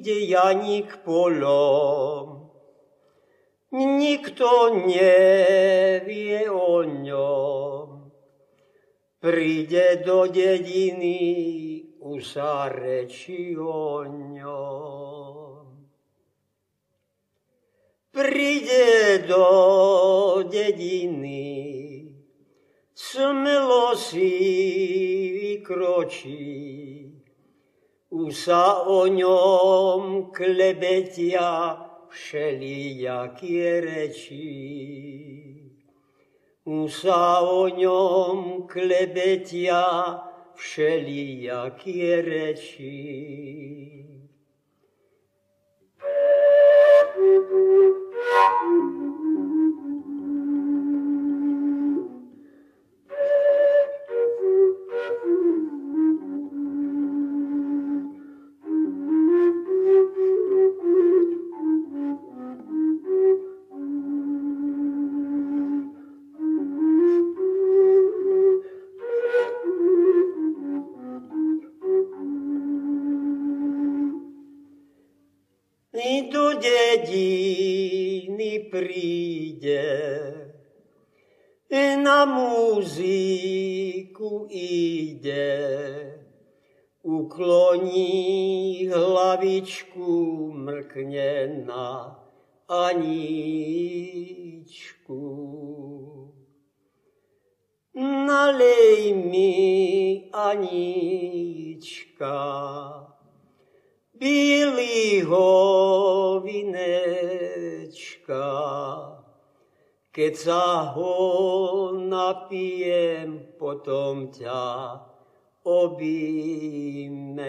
Ide Janík polom, nikto nevie o ňom. Príde do dediny, už sa o ňom. Príde do dediny, smelo si vykročí, Usa oňom klebetia všelijakie reči. Usa o ňom klebetia všelijakie reči. Dediny príde, na muziku ide, ukloní hlavičku, mrkne na Aničku. Nalej mi, Anička, bílýho vinečka. Keď sa ho napijem, potom ťa objímem.